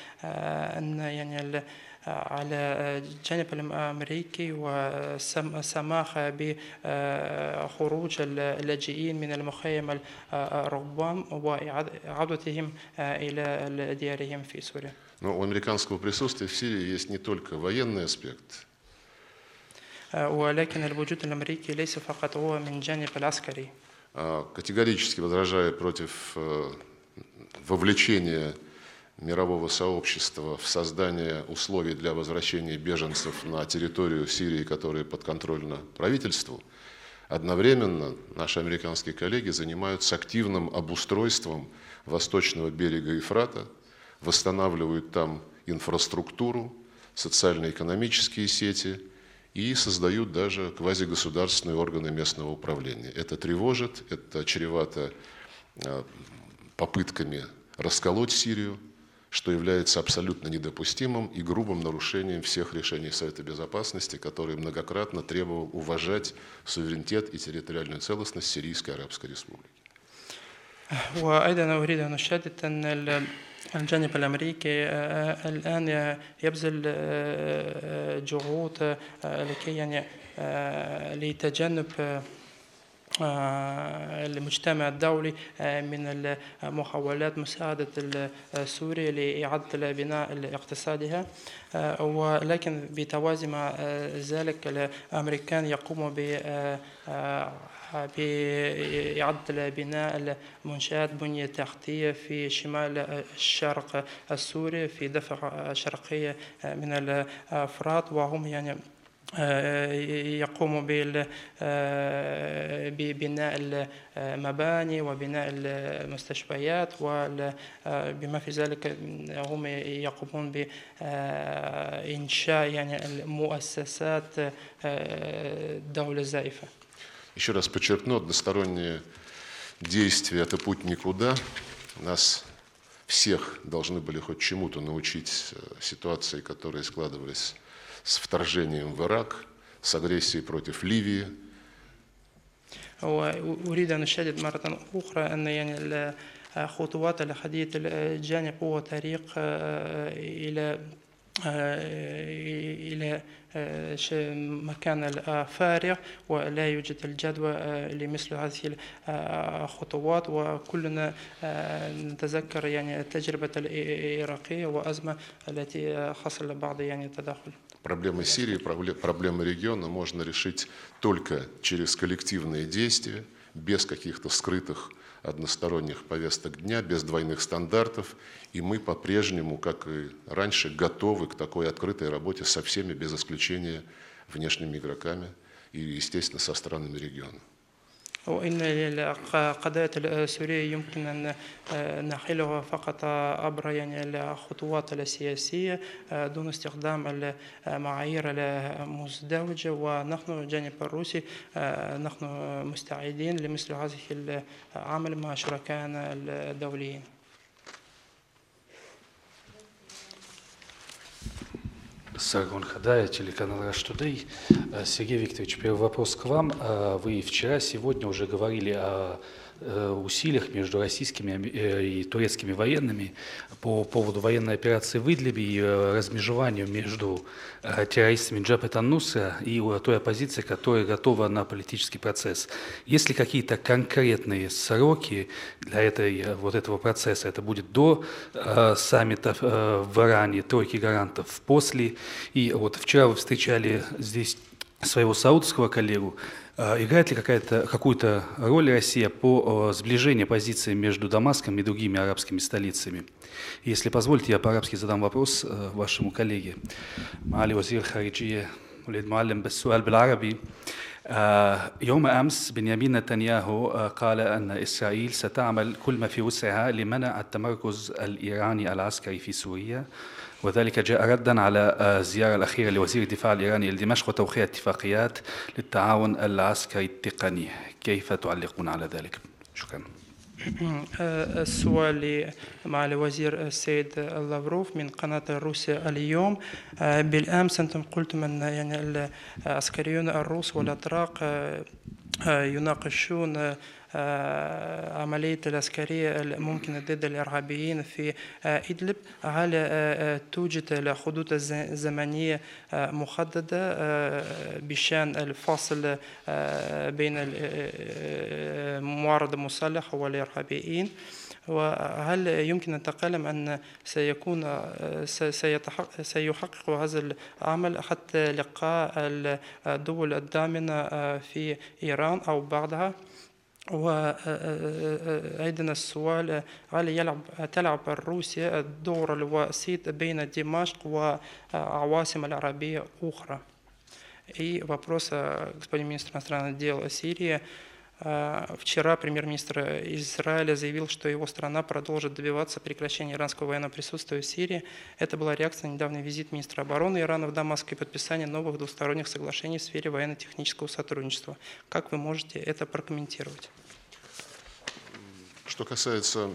أن يعني ال- على الجانب الأمريكي والسماح بخروج اللاجئين من المخيم الرهبان وإعادتهم إلى ديارهم في سوريا. Но у американского присутствия в Сирии есть не только военный аспект, ولكن الوجود الأمريكي ليس فقط هو من جانب العسكري а категорически возражая против э, вовлечения мирового сообщества в создание условий для возвращения беженцев на территорию Сирии, которые подконтрольна правительству, одновременно наши американские коллеги занимаются активным обустройством восточного берега Ефрата, восстанавливают там инфраструктуру, социально-экономические сети и создают даже квазигосударственные органы местного управления. Это тревожит, это чревато э, попытками расколоть Сирию, что является абсолютно недопустимым и грубым нарушением всех решений Совета Безопасности, который многократно требовал уважать суверенитет и территориальную целостность Сирийской Арабской Республики. وأيضا أريد أن أشدد أن ال- الجانب الأمريكي آه، الآن يبذل آه، جهود آه، لكي يعني آه، لتجنب آه، آه، المجتمع الدولي آه، من محاولات مساعدة سوريا لإعادة البناء اقتصادها آه، ولكن بتوازي مع آه، ذلك الأمريكان يقوموا ب آه، آه، بإعادة بناء منشآت بنية تحتية في شمال الشرق السوري في ضفة شرقية من الفرات وهم يعني آه، يقوموا بال- آه، ببناء المباني وبناء المستشفيات وبما في ذلك هم يقومون بإنشاء يعني المؤسسات آه، دولة زائفة Еще раз подчеркну, односторонние действия – это путь никуда. Нас всех должны были хоть чему-то научить э, ситуации, которые складывались с вторжением в Ирак, с агрессией против Ливии, وأريد أن أشدد مرة أخرى أن يعني الخطوات الحديث الجانب هو طريق آه، إلى آه، إلى آه، ش- مكان الفارغ ولا يوجد الجدوى آه، لمثل هذه الخطوات وكلنا آه، نتذكر يعني التجربة العراقية وأزمة التي حصل بعض يعني التدخل Проблемы Сирии, пробле- проблемы региона можно решить только через коллективные действия, без каких-то скрытых односторонних повесток дня, без двойных стандартов. И мы по-прежнему, как и раньше, готовы к такой открытой работе со всеми, без исключения, внешними игроками и, естественно, со странами региона. وإن القضايا السورية يمكن أن نحلها فقط عبر يعني الخطوات السياسية دون استخدام المعايير المزدوجة. ونحن الجانب الروسي نحن مستعدين لمثل هذه العمل مع شركائنا الدوليين. Саргон Хадая, телеканал Today. Э, Сергей Викторович, первый вопрос к вам. Э, Вы вчера, сегодня уже говорили о усилиях между российскими э, и турецкими военными по поводу военной операции в Идлибе и э, размежеванию между э, террористами Джабхат ан-Нусра и э, той оппозицией, которая готова на политический процесс. Есть ли какие-то конкретные сроки для этой, э, вот этого процесса? Это будет до э, саммита э, в Иране, тройки гарантов, после. И вот вчера вы встречали здесь своего саудовского коллегу. Э, Играет ли какая-то, какую-то роль Россия по э, сближению позиций между Дамаском и другими арабскими столицами? Если позволите, я по-арабски задам вопрос э, вашему коллеге. معالي وزير الخارجية وليد معلم بالسؤال بالعربي آه، يوم أمس بنيامين نتنياهو آه، قال أن إسرائيل ستعمل كل ما في وسعها لمنع التمركز الإيراني العسكري في سوريا وذلك جاء ردا على آه، الزيارة الأخيرة لوزير الدفاع الإيراني لدمشق وتوقيع اتفاقيات للتعاون العسكري التقني. كيف تعلقون على ذلك؟ شكرا. السؤال مع الوزير السيد لافروف من قناة روسيا اليوم. بالأمس أنتم قلتم أن يعني العسكريون الروس والأتراك يناقشون عملية العسكرية الممكنة ضد الإرهابيين في إدلب. هل توجد خطوط زمنية محددة بشأن الفصل بين المعارضة المسلحة والإرهابيين؟ وهل يمكن أن أن سيكون سيحقق هذا العمل حتى لقاء الدول الدامنة في إيران أو بعدها وأيضا السؤال هل يلعب تلعب روسيا الدور الوسيط بين دمشق وعواصم العربية أخرى И вопрос господин министр иностранных дел Сирии. Вчера премьер-министр Израиля заявил, что его страна продолжит добиваться прекращения иранского военного присутствия в Сирии. Это была реакция на недавний визит министра обороны Ирана в Дамаск и подписание новых двусторонних соглашений в сфере военно-технического сотрудничества. Как вы можете это прокомментировать? Что касается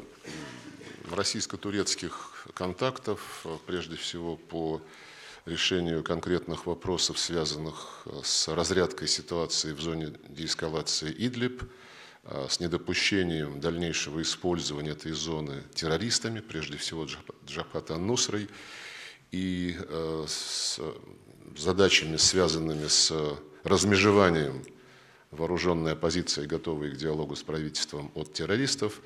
российско-турецких контактов, прежде всего по решению конкретных вопросов, связанных с разрядкой ситуации в зоне деэскалации Идлиб, с недопущением дальнейшего использования этой зоны террористами, прежде всего Джабхата Нусрой, и с задачами, связанными с размежеванием вооруженной оппозиции, готовой к диалогу с правительством от террористов,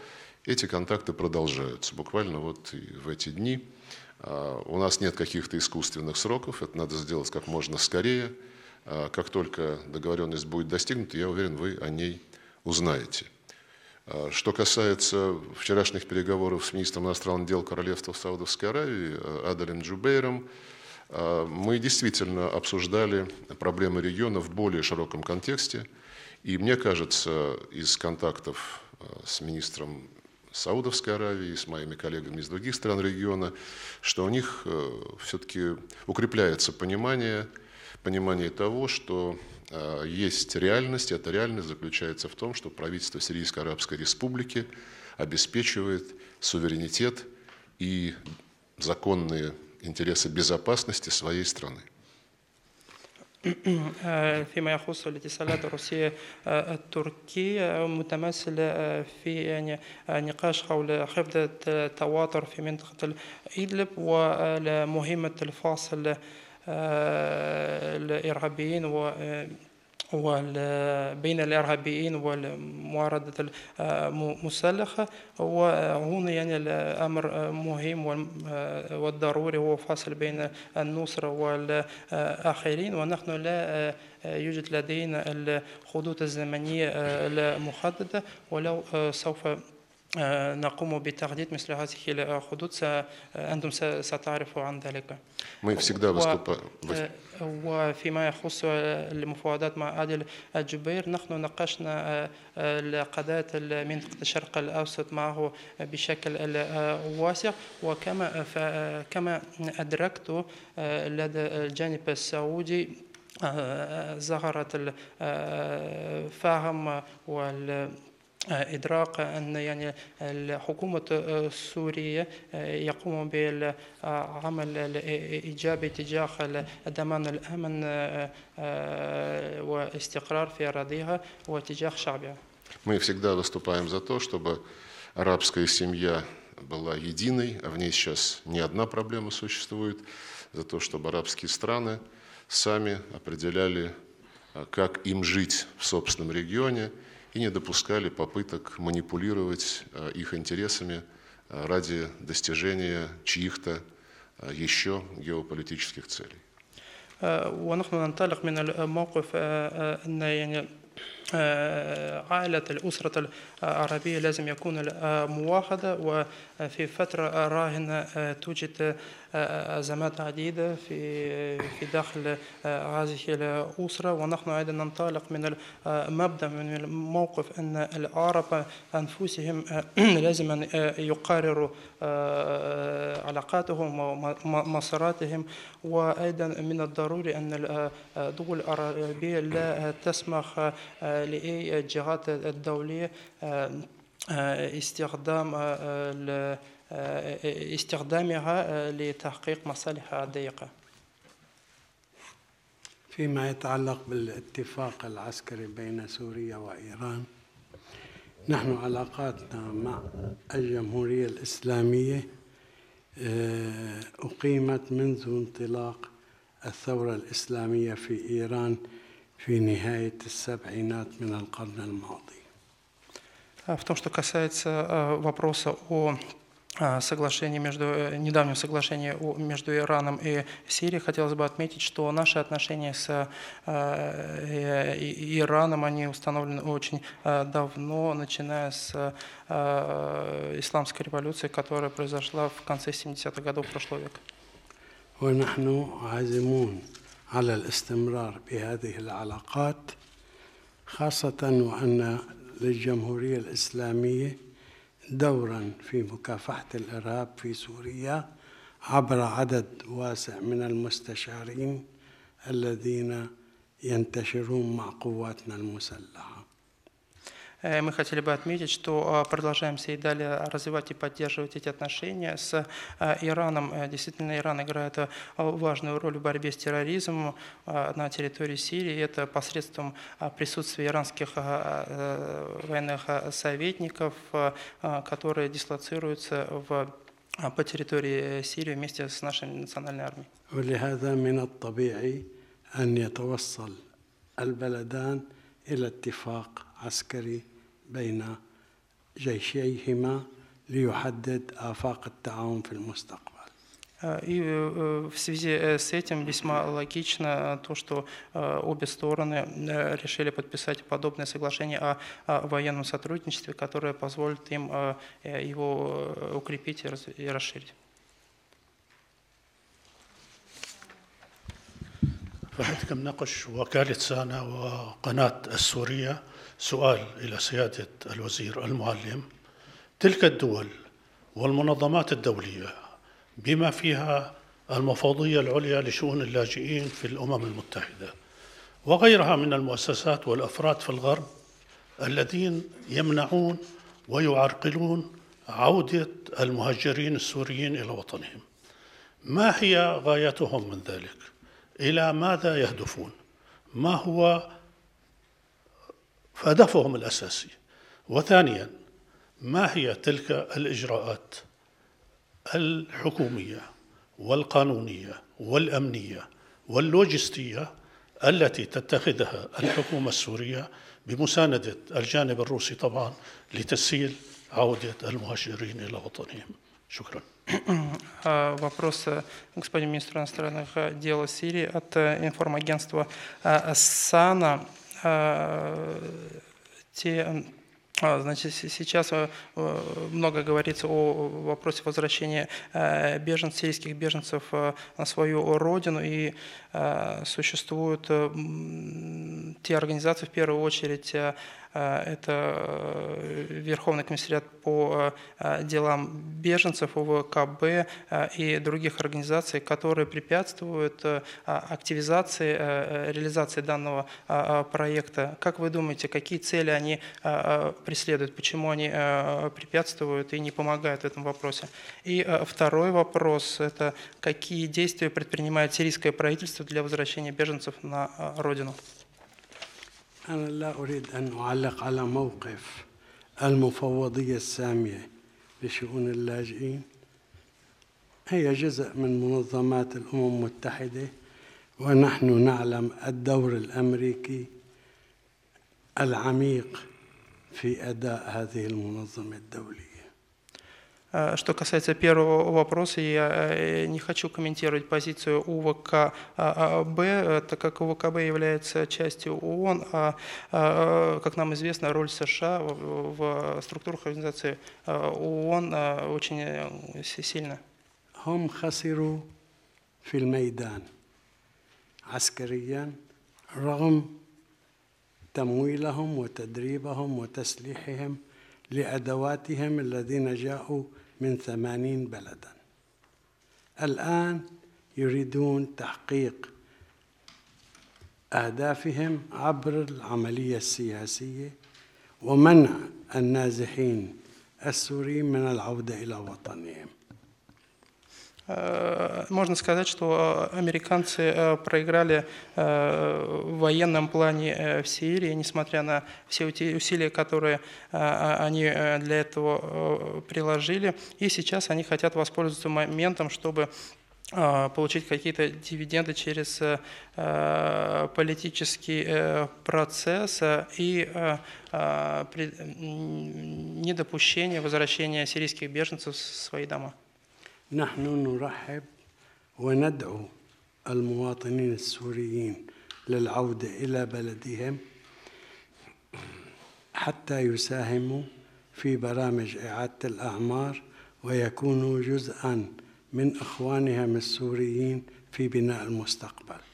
эти контакты продолжаются. Буквально вот и в эти дни у нас нет каких-то искусственных сроков, это надо сделать как можно скорее. Как только договоренность будет достигнута, я уверен, вы о ней узнаете. Что касается вчерашних переговоров с министром иностранных дел Королевства Саудовской Аравии Адалем Джубейром, мы действительно обсуждали проблемы региона в более широком контексте. И мне кажется, из контактов с министром Саудовской Аравии, с моими коллегами из других стран региона, что у них все-таки укрепляется понимание, понимание того, что есть реальность, и эта реальность заключается в том, что правительство Сирийской Арабской Республики обеспечивает суверенитет и законные интересы безопасности своей страны. فيما يخص الاتصالات الروسية التركية متمثل في يعني نقاش حول خفض التواتر في منطقة إدلب ومهمة الفاصل الإرهابيين و بين الإرهابيين والمعارضة المسلحة وهنا يعني الأمر مهم والضروري هو فصل بين النصرة والآخرين. ونحن لا يوجد لدينا الخطوط الزمنية المحددة ولو سوف نقوم بتحديد مثل هذه الحدود أنتم ستعرفوا عن ذلك Мы всегда выступаем. وفيما يخص المفاوضات مع عادل الجبير نحن ناقشنا القضايا منطقة الشرق الأوسط معه بشكل واسع وكما كما أدركت لدى الجانب السعودي ظهرت الفهم وال إدراك أن يعني الحكومة السورية يقوم بالعمل الإيجابي تجاه ضمان الأمن واستقرار في أراضيها وتجاه شعبها. Мы всегда выступаем за то, чтобы арабская семья была единой, а в ней сейчас не одна проблема существует, за то, чтобы арабские страны сами определяли, как им жить в собственном регионе – и не допускали попыток манипулировать их интересами ради достижения чьих-то еще геополитических целей. ونحن ننطلق من الموقف أن يعني عائلة الأسرة العربية لازم يكون موحدة وفي فترة راهنة توجد أزمات عديدة في في داخل هذه الأسرة ونحن أيضا ننطلق من المبدأ من الموقف أن العرب أنفسهم لازم أن يقرروا علاقاتهم ومساراتهم وأيضا من الضروري أن الدول العربية لا تسمح لأي جهات الدولية آه، استخدام آه، آه، استخدامها آه، لتحقيق مصالحها الضيقة فيما يتعلق بالاتفاق العسكري بين سوريا وإيران نحن علاقاتنا مع الجمهورية الإسلامية آه، أقيمت منذ انطلاق الثورة الإسلامية في إيران في نهاية السبعينات من القرن الماضي А В том, что касается э, вопроса о э, соглашении между, э, недавнем соглашении о- между Ираном и Сирией, хотелось бы отметить, что наши отношения с э, э, и- Ираном, они установлены очень э, давно, начиная с э, исламской революции, которая произошла в конце 70-х годов прошлого века. ونحن عازمون على الاستمرار بهذه العلاقات خاصة وأن للجمهورية الإسلامية دورا في مكافحة الإرهاب في سوريا عبر عدد واسع من المستشارين الذين ينتشرون مع قواتنا المسلحة. Мы хотели бы отметить, что э, продолжаемся и далее развивать и поддерживать эти отношения с э, Ираном. Э, Действительно, Иран играет э, важную роль в борьбе с терроризмом э, на территории Сирии. Это посредством э, присутствия иранских э, э, военных э, советников, э, э, которые дислоцируются в, э, по территории э, Сирии вместе с нашей национальной армией. ولهذا من الطبيعي أن يتوصل البلدان إلى اتفاق عسكري بين جيشيهما ليحدد آفاق التعاون في المستقبل Э, И э, в связи э, с этим весьма логично то, что э, обе стороны э, решили подписать подобное соглашение о, о военном сотрудничестве, которое позволит им э, э, его э, укрепить и раз- и расширить. فعندكم نقش وكالة سانا وقناة السورية سؤال إلى سيادة الوزير المعلم. تلك الدول والمنظمات الدولية بما فيها المفوضية العليا لشؤون اللاجئين في الأمم المتحدة وغيرها من المؤسسات والأفراد في الغرب الذين يمنعون ويعرقلون عودة المهاجرين السوريين إلى وطنهم. ما هي غايتهم من ذلك؟ إلى ماذا يهدفون؟ ما هو هدفهم الاساسي وثانيا ما هي تلك الاجراءات الحكوميه والقانونيه والامنيه واللوجستيه التي تتخذها الحكومه السوريه بمسانده الجانب الروسي طبعا لتسهيل عوده المهاجرين الى وطنهم شكرا А, Вопрос э, господину министру иностранных э, дел Сирии от э, информагентства э, САНА. Э, Те, а, значит, сейчас э, э, много говорится о вопросе возвращения беженцев, сирийских беженцев на свою родину, и существуют те организации, в первую очередь, это э, Верховный комиссариат по э, делам беженцев, ОВКБ э, и других организаций, которые препятствуют э, активизации, э, реализации данного э, э, проекта. Как вы думаете, какие цели они э, э, преследуют, почему они э, препятствуют и не помогают в этом вопросе? И э, второй вопрос – это какие действия предпринимает сирийское правительство для возвращения беженцев на э, родину? أنا لا أريد أن أعلق على موقف المفوضية السامية لشؤون اللاجئين. هي جزء من منظمات الأمم المتحدة ونحن نعلم الدور الأمريكي العميق في أداء هذه المنظمة الدولية. Что касается первого вопроса, я э, не хочу комментировать позицию УВКБ, э, так как УВКБ является частью ООН, а, э, как нам известно, роль США в в структурах организации э, ООН э, очень э, си- сильна. هم خسروا في الميدان عسكريا رغم تمويلهم وتدريبهم وتسليحهم لأدواتهم الذين جاءوا من ثمانين بلدا. الآن يريدون تحقيق أهدافهم عبر العملية السياسية ومنع النازحين السوريين من العودة إلى وطنهم. Можно сказать, что американцы э, проиграли э, в военном плане э, в Сирии, несмотря на все усилия, которые э, они э, для этого э, приложили. И сейчас они хотят воспользоваться моментом, чтобы э, получить какие-то дивиденды через э, э, политический э, процесс э, и э, э, недопущение возвращения сирийских беженцев в свои дома. نحن نرحب وندعو المواطنين السوريين للعودة إلى بلدهم حتى يساهموا في برامج إعادة الأعمار ويكونوا جزءا من إخوانهم السوريين في بناء المستقبل.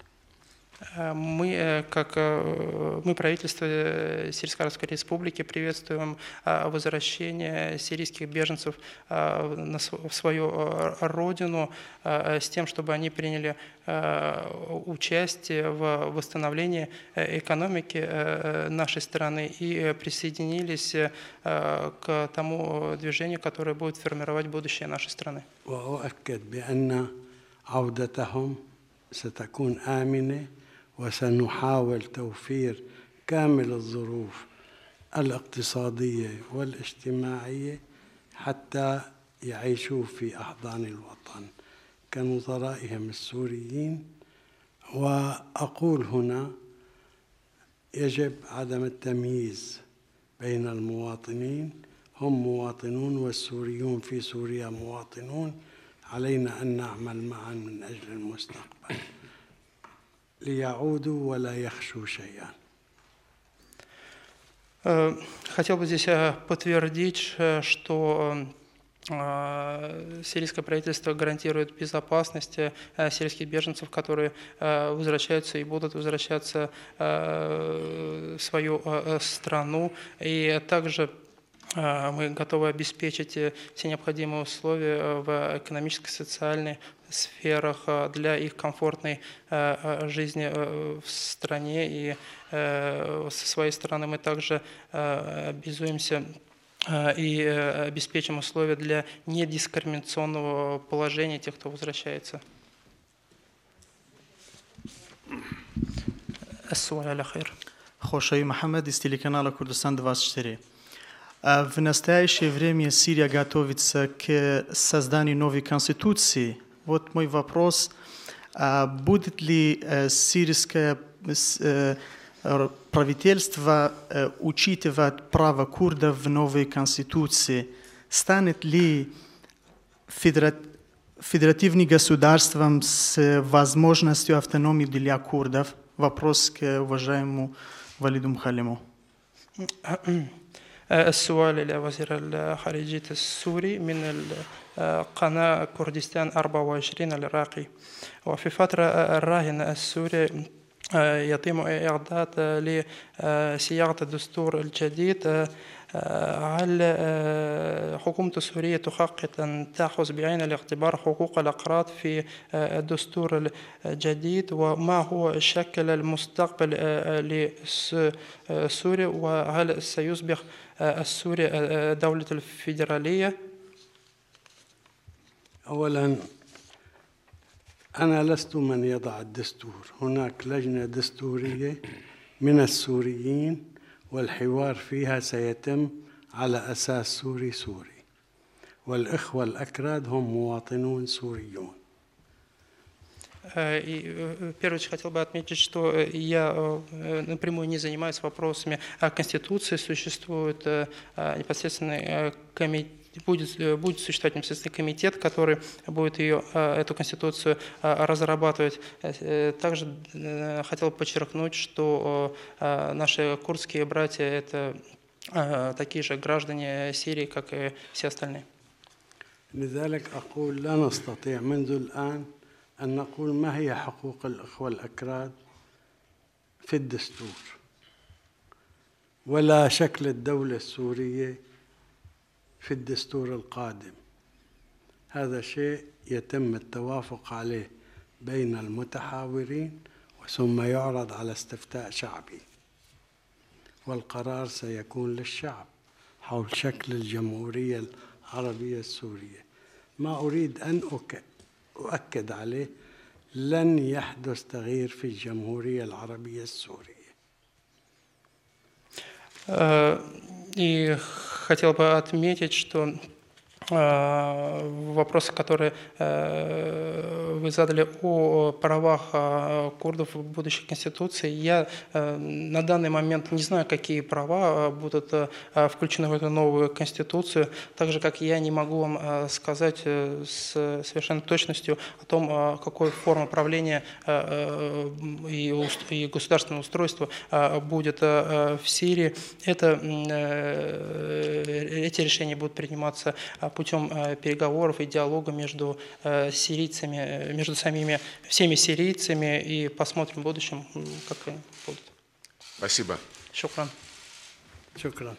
Мы, э, как э, мы, правительство э, Сирийской Арабской Республики, приветствуем э, возвращение сирийских беженцев э, на св- в свою э, родину э, с тем, чтобы они приняли э, участие в восстановлении э, экономики э, нашей страны и э, присоединились э, к тому движению, которое будет формировать будущее нашей страны. وأؤكد بأن عودتهم ستكون آمنة وسنحاول توفير كامل الظروف الاقتصادية والاجتماعية حتى يعيشوا في أحضان الوطن كنظرائهم السوريين. وأقول هنا يجب عدم التمييز بين المواطنين. هم مواطنون والسوريون في سوريا مواطنون. علينا أن نعمل معا من أجل المستقبل. лияуду вала яхшу шаян. Хотел бы здесь э, подтвердить, э, что э, сирийское правительство гарантирует безопасность сирийских беженцев, которые возвращаются и будут возвращаться в свою страну. И также мы готовы обеспечить э, все необходимые условия э, в экономической, социальной сферах э, для их комфортной э, э, жизни э, в стране. И э, со своей стороны мы также э, обязуемся э, и э, обеспечим условия для недискриминационного положения тех, кто возвращается. السؤال على خير. Хошай Мохаммед из телеканала Курдистан 24. а В настоящее время Сирия готовится к созданию новой конституции. Вот мой вопрос. А Будет ли э, сирийское э, правительство э, учитывать право курдов в новой конституции? Станет ли федера- федеративным государством с возможностью автономии для курдов? Вопрос к уважаемому Валиду Мхалиму. السؤال إلى وزير الخارجية السوري من القناة كردستان 24 العراقي. وفي فترة الراهنة السوري يتم إعداد لصياغة الدستور الجديد هل حكومة السورية تخطط أن تأخذ بعين الاعتبار حقوق الأقراض في الدستور الجديد؟ وما هو شكل المستقبل لسوريا وهل سيصبح سوريا دولة الفيدرالية؟ اولا أنا لست من يضع الدستور. هناك لجنة دستورية من السوريين. والحوار فيها سيتم على اساس سوري سوري والاخوه الاكراد هم مواطنون سوريون Э, И э, в первую очередь хотел бы отметить, что э, я э, напрямую не занимаюсь вопросами о Конституции. Существует э, э, непосредственный э, комитет будет, э, будет существовать непосредственный комитет, который будет ее, э, эту Конституцию э, разрабатывать. Э, Также э, хотел бы подчеркнуть, что э, наши курдские братья – это э, такие же граждане Сирии, как и все остальные. لذلك اقول لا نستطيع منذ الان ان نقول ما هي حقوق الاخوه الاكراد في الدستور ولا شكل الدوله السوريه في الدستور القادم. هذا شيء يتم التوافق عليه بين المتحاورين ثم يعرض على استفتاء شعبي. والقرار سيكون للشعب حول شكل الجمهورية العربية السورية. ما أريد أن أؤكد عليه لن يحدث تغيير في الجمهورية العربية السورية. Э, И хотел бы отметить, что вопросы, которые э, вы задали о правах э, курдов в будущей конституции, я э, на данный момент не знаю, какие права э, будут э, включены в эту новую конституцию, так же, как я не могу вам э, сказать э, с совершенной точностью о том, э, какой форма правления э, э, и государственного устройства э, будет э, в Сирии. Это, э, эти решения будут приниматься э, путем э, переговоров и диалога между э, сирийцами, э, между самими всеми сирийцами, и посмотрим в будущем, как они будут. Спасибо. Шукран. Шукран.